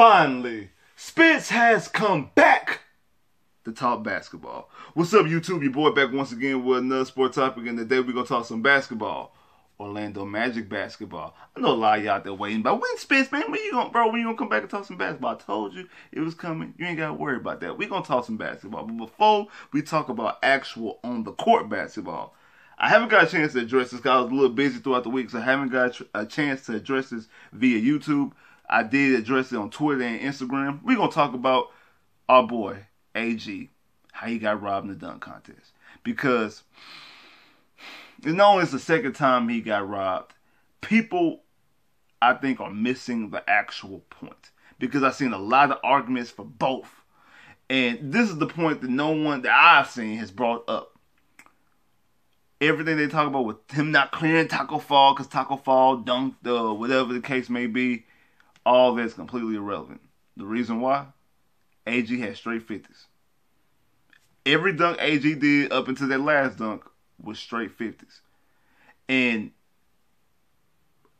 Finally, Spence has come back to talk basketball. What's up, YouTube? Your boy back once again with another sport topic, and today we're gonna talk some basketball. Orlando Magic basketball. I know a lot of y'all out there waiting, but when Spence, man, when you gonna, bro, when you gonna come back and talk some basketball? I told you it was coming. You ain't gotta worry about that. we gonna talk some basketball. But before we talk about actual on the court basketball, I haven't got a chance to address this because I was a little busy throughout the week, so I haven't got a chance to address this via YouTube. I did address it on Twitter and Instagram. We're gonna talk about our boy AG, how he got robbed in the dunk contest. Because it's not only the second time he got robbed, people I think are missing the actual point. Because I've seen a lot of arguments for both. And this is the point that no one that I've seen has brought up. Everything they talk about with him not clearing Taco Fall because Taco Fall dunked, uh, whatever the case may be, all that's completely irrelevant. The reason why? AG had straight 50s. Every dunk AG did up until that last dunk was straight 50s. And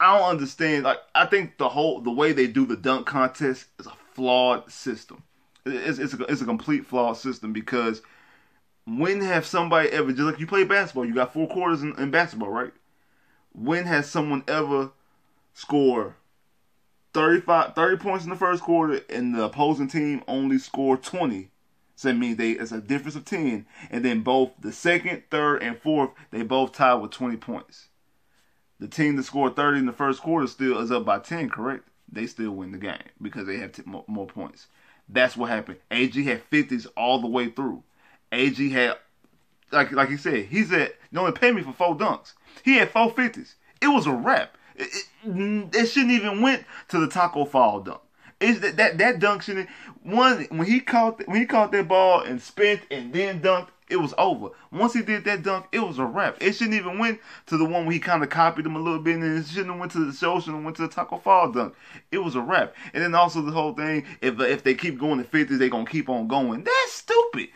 I don't understand. Like, I think the whole, the way they do the dunk contest is a flawed system. It's, it's, a, it's a complete flawed system because when have somebody ever, just like you play basketball, you got four quarters in, in basketball, right? When has someone ever scored 35, 30 points in the first quarter, and the opposing team only scored 20. So that means they it's a difference of 10. And then both the second, third, and fourth, they both tied with 20 points. The team that scored 30 in the first quarter still is up by 10, correct? They still win the game because they have t- more, more points. That's what happened. AG had 50s all the way through. AG had, like like he said, he said, only pay me for four dunks. He had four 50s. It was a wrap. It, it, it shouldn't even went to the taco Fall dunk. Is that, that that dunk shouldn't one when he caught when he caught that ball and spent and then dunked it was over. Once he did that dunk, it was a wrap. It shouldn't even went to the one where he kind of copied him a little bit, and it shouldn't have went to the show. Shouldn't have went to the Taco Fall dunk. It was a wrap. And then also the whole thing, if if they keep going to fifties, they gonna keep on going. That's stupid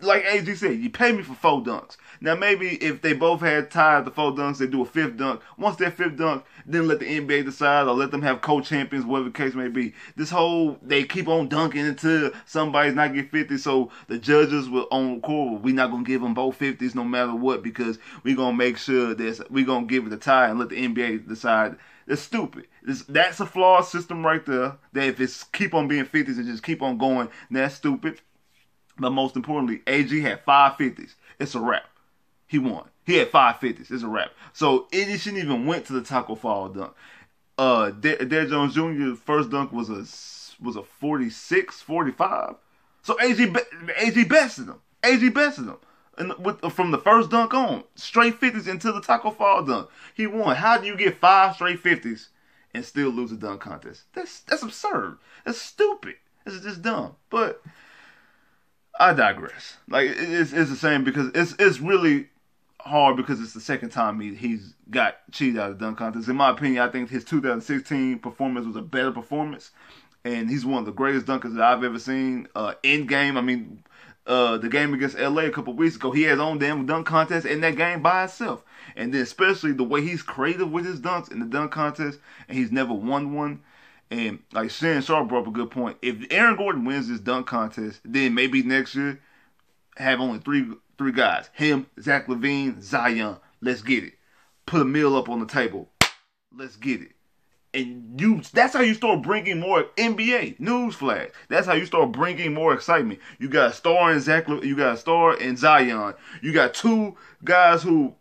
like AG said, you pay me for four dunks. Now maybe if they both had tied the four dunks, they do a fifth dunk. Once that fifth dunk, then let the NBA decide or let them have co-champions, whatever the case may be. This whole they keep on dunking until somebody's not get 50, so the judges will on court. We're not gonna give them both 50s no matter what because we're gonna make sure that we're gonna give it a tie and let the NBA decide. It's stupid. It's, that's a flawed system right there. That if it's keep on being 50s and just keep on going, that's stupid. But most importantly, AG had five fifties. It's a wrap. He won. He had five fifties. It's a wrap. So it shouldn't even went to the taco Fall dunk. Uh, Derrick Jones Jr. first dunk was a was a 46, 45. So AG AG bested him. AG bested him. And with, from the first dunk on, straight 50s until the taco Fall dunk. He won. How do you get five straight 50s and still lose a dunk contest? That's that's absurd. That's stupid. This is just dumb. But I digress. Like it's it's the same because it's it's really hard because it's the second time he he's got cheated out of dunk contest. In my opinion, I think his 2016 performance was a better performance, and he's one of the greatest dunkers that I've ever seen. Uh, in game, I mean, uh, the game against LA a couple weeks ago, he had his own damn dunk contest in that game by itself. And then especially the way he's creative with his dunks in the dunk contest, and he's never won one. And like Shannon Sharpe brought up a good point. If Aaron Gordon wins this dunk contest, then maybe next year have only three three guys: him, Zach LaVine, Zion. Let's get it. Put a meal up on the table. Let's get it. And you, that's how you start bringing more NBA news newsflash. That's how you start bringing more excitement. You got a star in Zach, you got a star in Zion. You got two guys who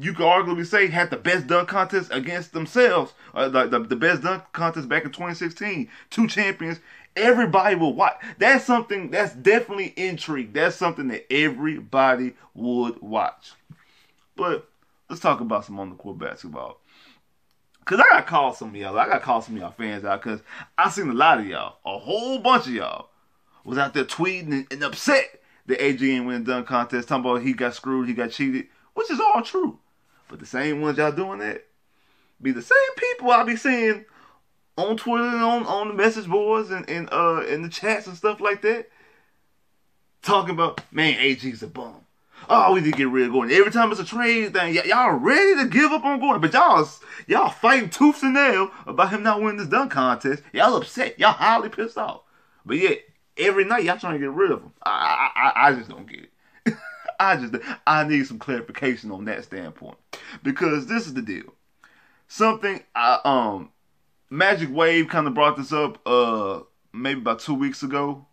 you could arguably say had the best dunk contest against themselves, uh, the, the, the best dunk contest back in 2016. Two champions. Everybody will watch. That's something that's definitely intrigue. That's something that everybody would watch. But let's talk about some on the court basketball. Cause I got called some of y'all. I got called some of y'all fans out because I seen a lot of y'all, a whole bunch of y'all, was out there tweeting and, and upset that AG ain't win dunk contest, talking about he got screwed, he got cheated which is all true. But the same ones y'all doing that be the same people I be seeing on Twitter and on, on the message boards and, and uh in the chats and stuff like that. Talking about, man, AG's a bum. Oh, we need to get rid of Gordon. Every time it's a trade thing, y- y'all ready to give up on Gordon, but y'all y'all fighting tooth and nail about him not winning this dunk contest. Y'all upset. Y'all highly pissed off. But yet every night y'all trying to get rid of him. I I, I just don't get it. I just I need some clarification on that standpoint because this is the deal. Something I um Magic Wave kind of brought this up uh maybe about two weeks ago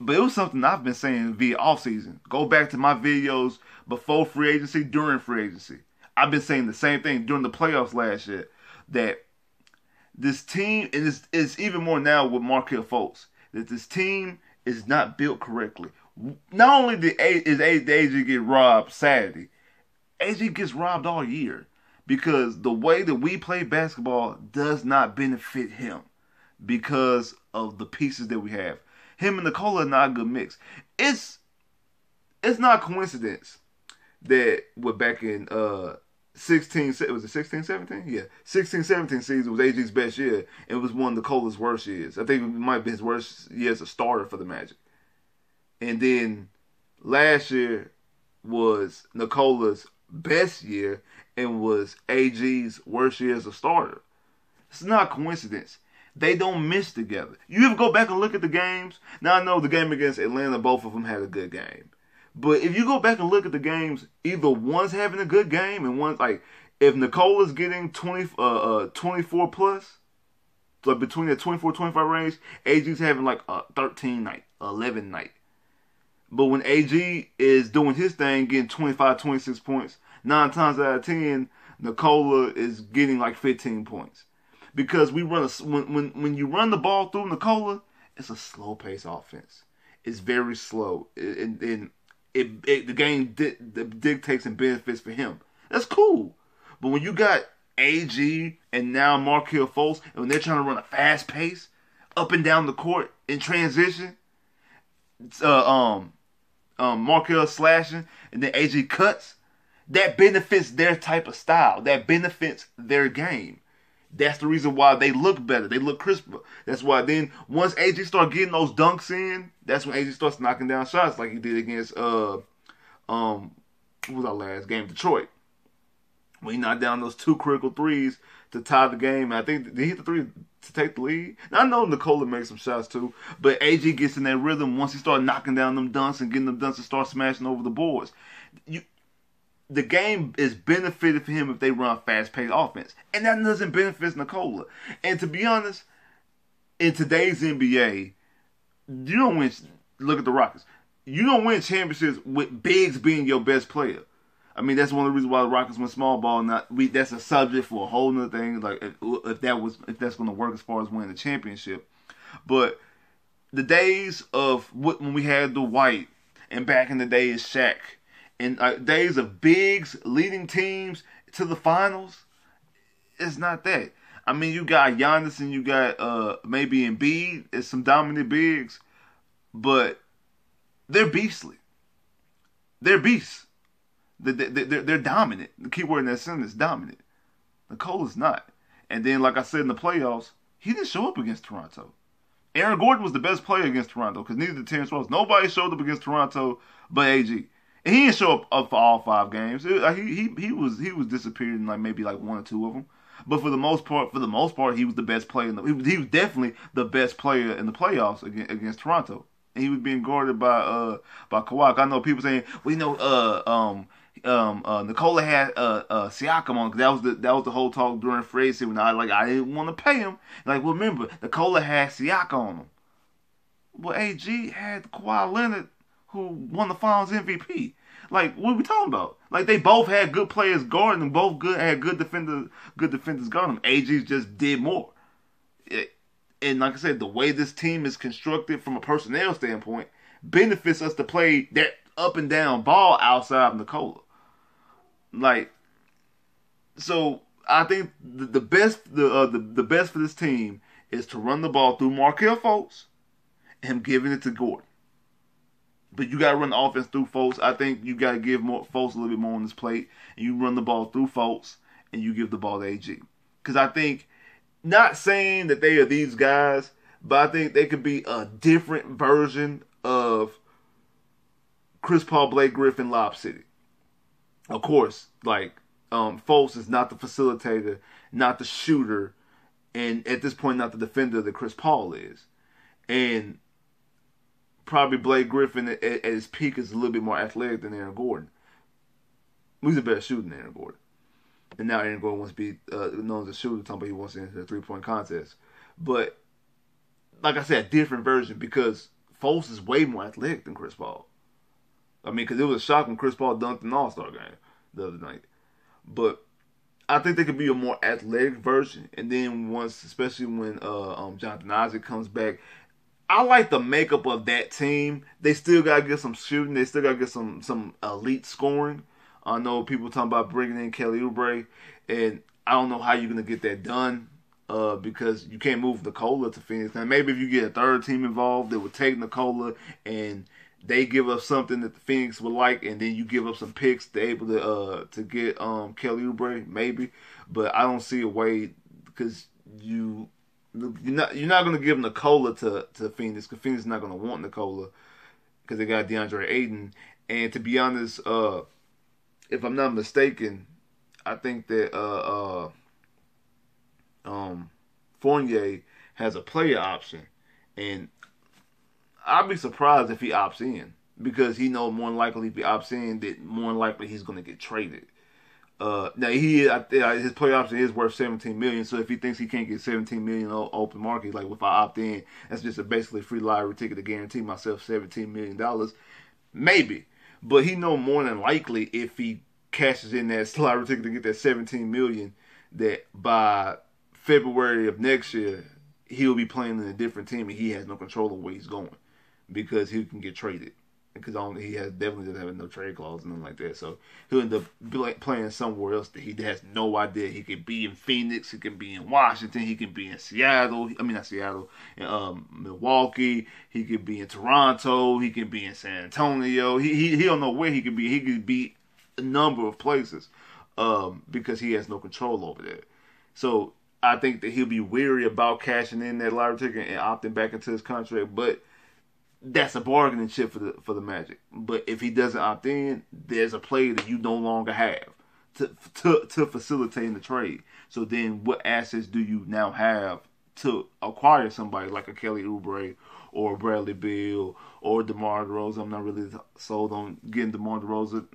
but it was something I've been saying via off season. Go back to my videos before free agency, during free agency. I've been saying the same thing during the playoffs last year that this team and it's, it's even more now with Markelle Fultz that this team is not built correctly. Not only did a, is a, the AG get robbed Saturday, AG gets robbed all year because the way that we play basketball does not benefit him because of the pieces that we have. Him and Nikola are not a good mix. It's it's not coincidence that we're back in uh 16 was it 16 17 yeah 16 17 season was AG's best year it was one of the Nikola's worst years. I think it might be his worst year as a starter for the Magic and then last year was Nikola's best year and was AG's worst year as a starter it's not a coincidence they don't miss together. You ever go back and look at the games? Now I know the game against Atlanta, both of them had a good game. But if you go back and look at the games, either one's having a good game and one's like, if Nikola's getting 20, uh, uh, 24 plus, like between the 24 25 range, AG's having like a 13 night, 11 night. But when AG is doing his thing, getting 25, 26 points, nine times out of 10, Nikola is getting like 15 points because we run a when when when you run the ball through Nikola, it's a slow pace offense. It's very slow, and, and it, it, the game di- the dictates and benefits for him. That's cool, but when you got AG and now Markelle Fultz, and when they're trying to run a fast pace up and down the court in transition, uh, um, um, Markelle slashing and then AG cuts, that benefits their type of style. That benefits their game. That's the reason why they look better. They look crisper. That's why then once AG start getting those dunks in, that's when AG starts knocking down shots like he did against uh um what was our last game? Detroit. When he knocked down those two critical threes to tie the game. I think he hit the three to take the lead. Now I know Nikola makes some shots too, but AG gets in that rhythm once he starts knocking down them dunks and getting them dunks and start smashing over the boards. You the game is benefited for him if they run fast paced offense. And that doesn't benefit Nikola. And to be honest, in today's NBA, you don't win look at the Rockets. You don't win championships with bigs being your best player. I mean, that's one of the reasons why the Rockets went small ball. Not we. That's a subject for a whole nother thing. Like if, if that was if that's going to work as far as winning the championship, but the days of what, when we had the White and back in the days Shaq in uh, days of bigs leading teams to the finals, it's not that. I mean, you got Giannis and you got uh, maybe Embiid as some dominant bigs, but they're beastly. They're beasts. They're, they're, dominant. The key word in that sentence is dominant. is not. And then, like I said in the playoffs, he didn't show up against Toronto. Aaron Gordon was the best player against Toronto because neither did Terrence Ross. Nobody showed up against Toronto but AG. And he didn't show up, up for all five games. It, he, he he was he was disappeared in like maybe like one or two of them. But for the most part, for the most part, he was the best player. In the, he, was, he was definitely the best player in the playoffs against, against Toronto. And he was being guarded by uh by Kawhi. I know people saying we well, know uh um um uh Nikola had uh, uh Siakam on that was the that was the whole talk during free agency when I like I didn't want to pay him. Like remember Nikola had Siakam on him. Well, AG had Kawhi Leonard who won the Finals MVP. Like, what are we talking about? Like, they both had good players guarding them, both good had good defenders, good defenders guarding them. AG just did more. It, and like I said, the way this team is constructed from a personnel standpoint benefits us to play that up and down ball outside of Nikola. Like, so I think the, the best the, uh, the the best for this team is to run the ball through Markelle Fultz, him giving it to Gordon. But you got to run the offense through Fultz. I think you got to give more Fultz a little bit more on this plate, and you run the ball through Fultz, and you give the ball to AG. Because I think, not saying that they are these guys, but I think they could be a different version of Chris Paul, Blake Griffin, Lob City. of course, like um, Fultz is not the facilitator, not the shooter, and at this point, not the defender that Chris Paul is. And probably Blake Griffin at, at his peak is a little bit more athletic than Aaron Gordon. He's a better shooter than Aaron Gordon. And now Aaron Gordon wants to be uh, known as a shooter, about he wants to enter the three point contest. But like I said, a different version because Fultz is way more athletic than Chris Paul. I mean, because it was a shock when Chris Paul dunked an All Star game the other night. But I think they could be a more athletic version, and then once, especially when uh, um, Jonathan Isaac comes back, I like the makeup of that team. They still gotta get some shooting. They still gotta get some some elite scoring. I know people talking about bringing in Kelly Oubre, and I don't know how you're gonna get that done uh, because you can't move Nikola to Phoenix. Now maybe if you get a third team involved, they would take Nikola and they give up something that the Phoenix would like, and then you give up some picks to able to uh to get um Kelly Oubre maybe, but I don't see a way because you you're not you're not gonna give Nikola to to Phoenix because Phoenix is not gonna want Nikola because they got DeAndre Ayton, and to be honest, uh, if I'm not mistaken, I think that uh uh um Fournier has a player option, and I'd be surprised if he opts in because he knows more than likely if he opts in that more likely he's going to get traded. Uh, now he his play option is worth 17 million. So if he thinks he can't get 17 million open market, like if I opt in, that's just a basically free lottery ticket to guarantee myself 17 million dollars, maybe. But he know more than likely if he cashes in that lottery ticket to get that 17 million, that by February of next year he'll be playing in a different team and he has no control of where he's going because he can get traded because only he has definitely doesn't have no trade clause and nothing like that. So he'll end up playing somewhere else that he has no idea. He could be in Phoenix, he can be in Washington, he can be in Seattle. I mean not Seattle, um, Milwaukee. He could be in Toronto. He can be in San Antonio. He he he don't know where he could be. He could be a number of places um, because he has no control over that. So I think that he'll be weary about cashing in that lottery ticket and opting back into his contract, but that's a bargaining chip for the for the Magic. But if he doesn't opt in, there's a player that you no longer have to to to facilitate the trade. So then, what assets do you now have to acquire somebody like a Kelly Oubre or Bradley Beal or DeMar DeRozan? I'm not really sold on getting DeMar DeRozan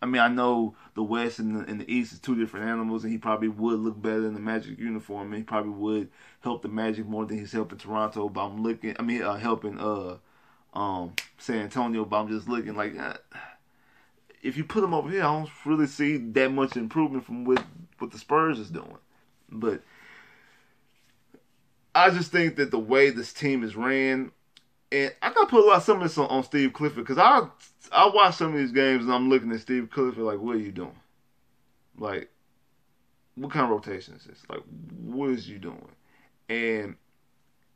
I mean, I know the West and the, and the East is two different animals, and he probably would look better in the Magic uniform, and he probably would help the Magic more than he's helping Toronto. But I'm looking, I mean, uh, helping uh, um, San Antonio. But I'm just looking like, uh, if you put him over here, I don't really see that much improvement from what what the Spurs is doing. But I just think that the way this team is ran, and I gotta put a lot of some of this on, on Steve Clifford because I I watch some of these games and I'm looking at Steve Clifford like, what are you doing? Like, what kind of rotation is this? Like, what is you doing? And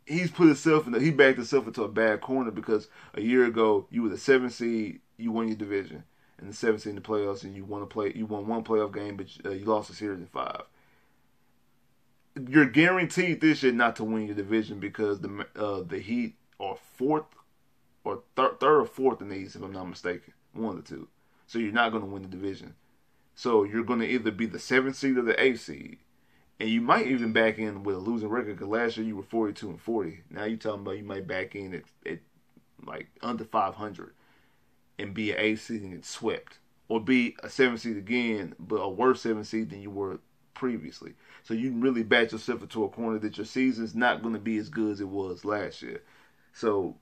he's put himself in the, he backed himself into a bad corner because a year ago you were the seventh seed, you won your division, and the seventh seed in the playoffs, and you won a play, you won one playoff game, but uh, you lost the series in five. You're guaranteed this year not to win your division because the uh, the Heat are fourth or thir- third or fourth in the East, if I'm not mistaken. One of the two. So you're not going to win the division. So you're going to either be the seventh seed or the eighth seed. And you might even back in with a losing record because last year you were 42 and 40. Now you're talking about you might back in at, at like under 500 and be an eighth seed and get swept. Or be a seventh seed again, but a worse seventh seed than you were previously. So you really back yourself into a corner that your season's not going to be as good as it was last year. So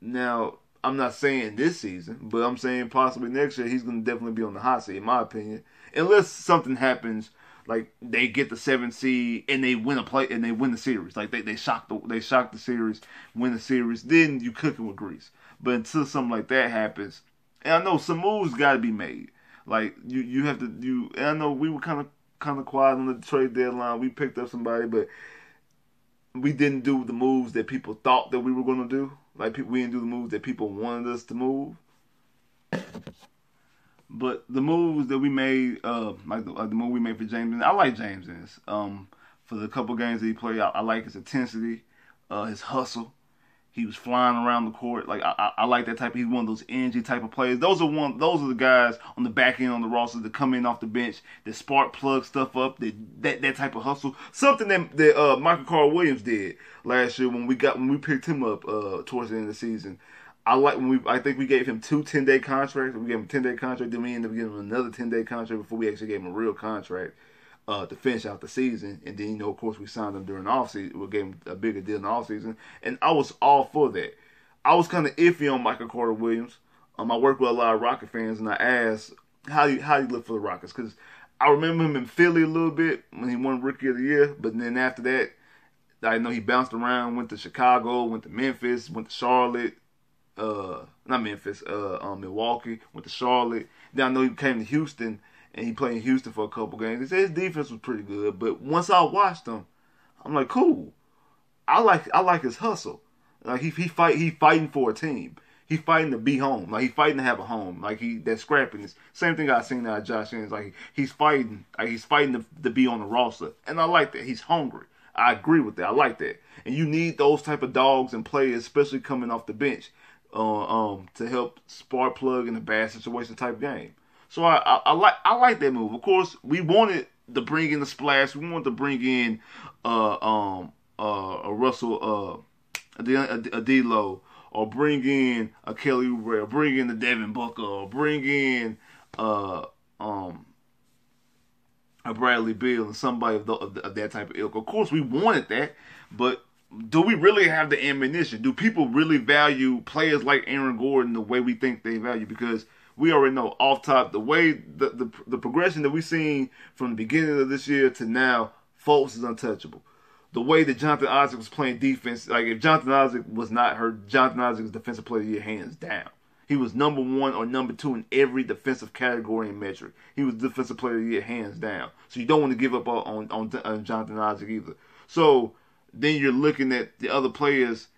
now, I'm not saying this season, but I'm saying possibly next year he's going to definitely be on the hot seat, in my opinion. Unless something happens, like they get the seventh seed and they win a play and they win the series, like they they shock the they shock the series, win the series, then you cooking with grease. But until something like that happens, and I know some moves got to be made. Like you you have to you. And I know we were kind of kind of quiet on the trade deadline. We picked up somebody, but we didn't do the moves that people thought that we were going to do. Like people, we didn't do the moves that people wanted us to move. But the moves that we made, uh, like the, the move we made for James, I like James. Um, for the couple games that he played, I, I like his intensity, uh, his hustle. He was flying around the court. Like I, I, I like that type. Of, he's one of those energy type of players. Those are one. Those are the guys on the back end on the roster that come in off the bench, that spark plug stuff up. That that, that type of hustle. Something that that uh, Michael Carter Williams did last year when we got when we picked him up uh, towards the end of the season. I like when we. I think we gave him two 10 day contracts. We gave him a 10 day contract. Then we ended up giving him another 10 day contract before we actually gave him a real contract uh, to finish out the season. And then, you know, of course, we signed him during the offseason. We gave him a bigger deal in the offseason. And I was all for that. I was kind of iffy on Michael Carter Williams. Um, I work with a lot of Rocket fans, and I asked, how you, how you look for the Rockets? Because I remember him in Philly a little bit when he won Rookie of the Year. But then after that, I know he bounced around, went to Chicago, went to Memphis, went to Charlotte, uh, not Memphis, uh, um, Milwaukee, went to Charlotte. Then I know he came to Houston and he played in Houston for a couple games. He said his defense was pretty good, but once I watched him, I'm like, cool. I like I like his hustle. Like he he fight he fighting for a team. He fighting to be home. Like he fighting to have a home. Like he that scrappiness. Same thing I seen out Josh James. Like he's fighting. Like he's fighting to, to be on the roster, and I like that. He's hungry. I agree with that. I like that. And you need those type of dogs and players, especially coming off the bench, uh, um, to help spark plug in a bad situation type game. So I, I, I, like I like that move. Of course, we wanted to bring in the splash. We wanted to bring in uh um uh a Russell uh a, a, D'Lo or bring in a Kelly Oubre or bring in the Devin Booker or bring in uh um a Bradley Beal and somebody of, the, of, that type of ilk. Of course, we wanted that, but do we really have the ammunition? Do people really value players like Aaron Gordon the way we think they value? Because we already know off top the way the the, the progression that we've seen from the beginning of this year to now, Fultz is untouchable. The way that Jonathan Isaac was playing defense, like if Jonathan Isaac was not hurt, Jonathan Isaac is defensive player of the year hands down. He was number one or number two in every defensive category and metric. He was defensive player of the year hands down. So you don't want to give up on on, on uh, Jonathan Isaac either. So then you're looking at the other players.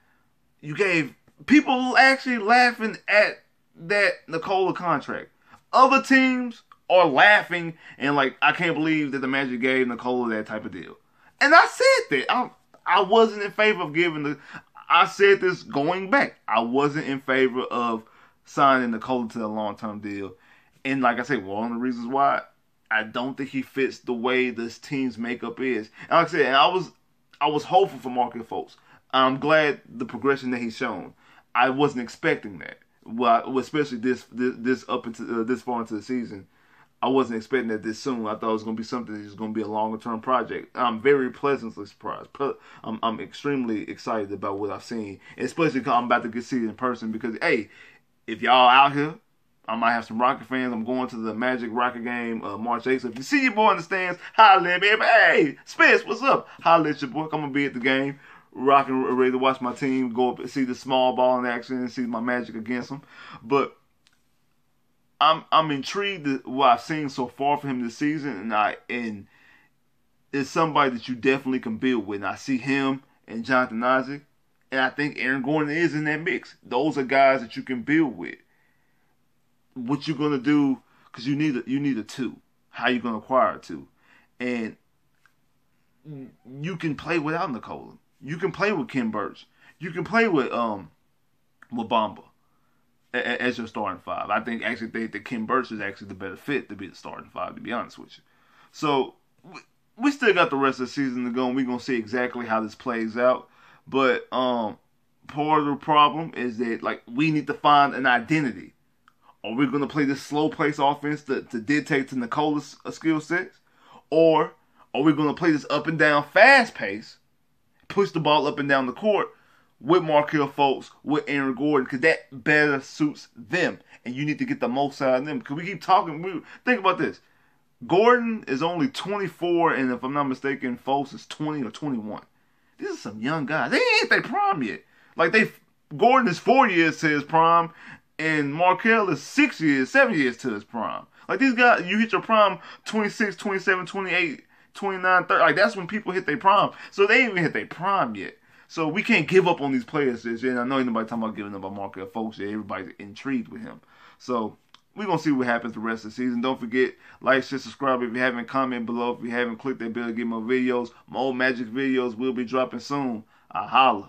You gave people actually laughing at that Nikola contract. Other teams are laughing and like, I can't believe that the Magic gave Nikola that type of deal. And I said that I I wasn't in favor of giving the. I said this going back. I wasn't in favor of signing Nikola to a long term deal. And like I said, one of the reasons why I don't think he fits the way this team's makeup is. And like I said, I was I was hopeful for Markelle Fultz. I'm glad the progression that he's shown. I wasn't expecting that. Well, especially this this, this up into uh, this far into the season. I wasn't expecting that this soon. I thought it was going to be something that was going to be a longer term project. I'm very pleasantly surprised. I'm, I'm extremely excited about what I've seen, especially because I'm about to get see it in person. Because hey, if y'all out here, I might have some Rocket fans. I'm going to the Magic Rocket game uh, March 8th. So if you see your boy in the stands, holla at me. Hey, Spence, what's up? Holla at your boy. I'm going to be at the game rocking, ready to watch my team go up and see the small ball in action and see my magic against them. But I'm I'm intrigued at what I've seen so far from him this season, and I and it's somebody that you definitely can build with. And I see him and Jonathan Isaac, and I think Aaron Gordon is in that mix. Those are guys that you can build with. What you're gonna do? Because you need a, you need a two. How you gonna acquire a two? And you can play without Nikola. You can play with Khem Birch. You can play with um with Bamba as your starting five. I think actually think that Khem Birch is actually the better fit to be the starting five. To be honest with you, so we still got the rest of the season to go, and we're gonna see exactly how this plays out. But um, part of the problem is that like we need to find an identity. Are we gonna play this slow pace offense to, to dictate to Nikola's uh, skill sets, or are we gonna play this up and down fast pace push the ball up and down the court with Markelle Fultz, with Aaron Gordon, because that better suits them. And you need to get the most out of them. Because we keep talking. We, think about this. Gordon is only 24, and if I'm not mistaken, Fultz is 20 or 21. These are some young guys. They ain't their prime yet. Like they, Gordon is four years to his prime, and Markelle is six years, seven years to his prime. Like these guys, you hit your prime 26, 27, 28 29, 30. Like that's when people hit their prime. So they ain't even hit their prime yet. So we can't give up on these players this year. And I know anybody talking about giving up on Markelle Fultz. Everybody's intrigued with him. So we're gonna see what happens the rest of the season. Don't forget, like, share, subscribe if you haven't, comment below if you haven't clicked that bell to get more videos. More magic videos will be dropping soon. I holla.